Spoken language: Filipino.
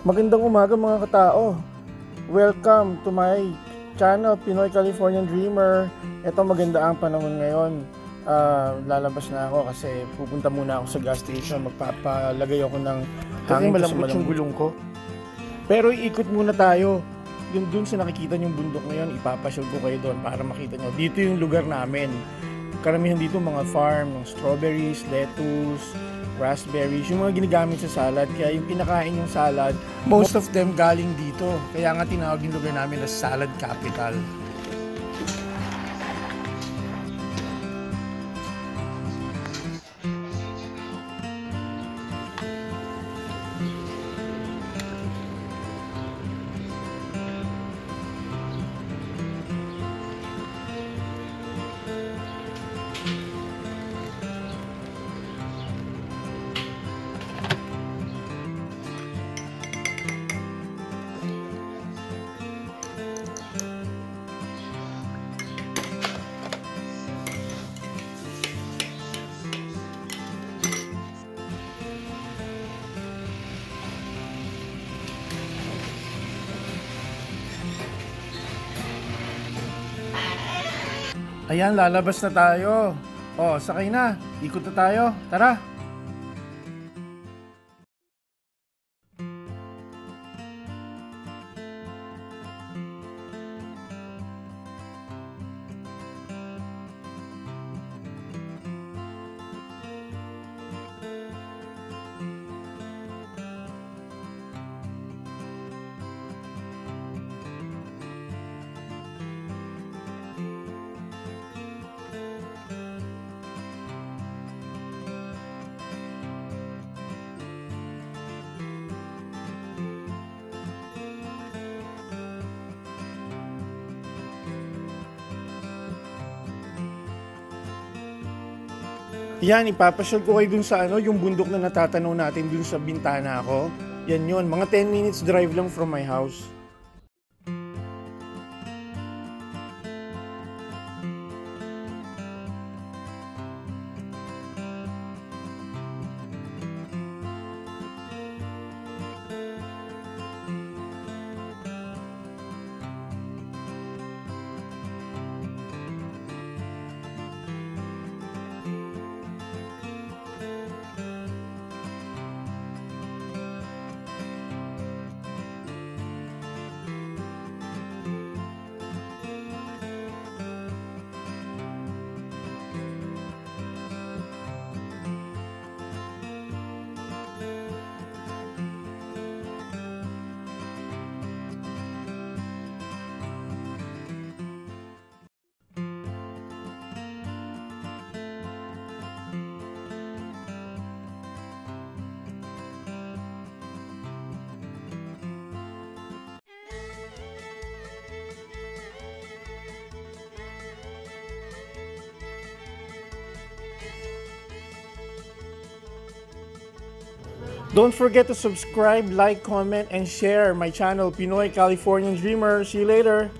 Magandang umaga mga katao. Welcome to my channel, Pinoy Californian Dreamer. Ito maganda ang panahon ngayon. Uh, lalabas na ako kasi pupunta muna ako sa gas station. Magpapalagay ako ng hangin malambot yung gulong ko. Pero iikot muna tayo. Yung dun sa nakikita yung bundok ngayon, ipapasyal ko kayo doon para makita nyo. Dito yung lugar namin. Karamihan dito mga farm ng strawberries, lettuce, raspberries, yung mga ginagamit sa salad. Kaya yung pinakain yung salad, most of them galing dito. Kaya nga tinawag yung lugar namin na salad capital. Ayan, lalabas na tayo. Oh, sakay na. Ikot na tayo. Tara. Yan, ipapasyal ko kayo dun sa ano, yung bundok na natatanaw natin dun sa bintana ko. Yan yun, mga 10 minutes drive lang from my house. Don't forget to subscribe, like, comment, and share my channel, Pinoy Californian Dreamer. See you later!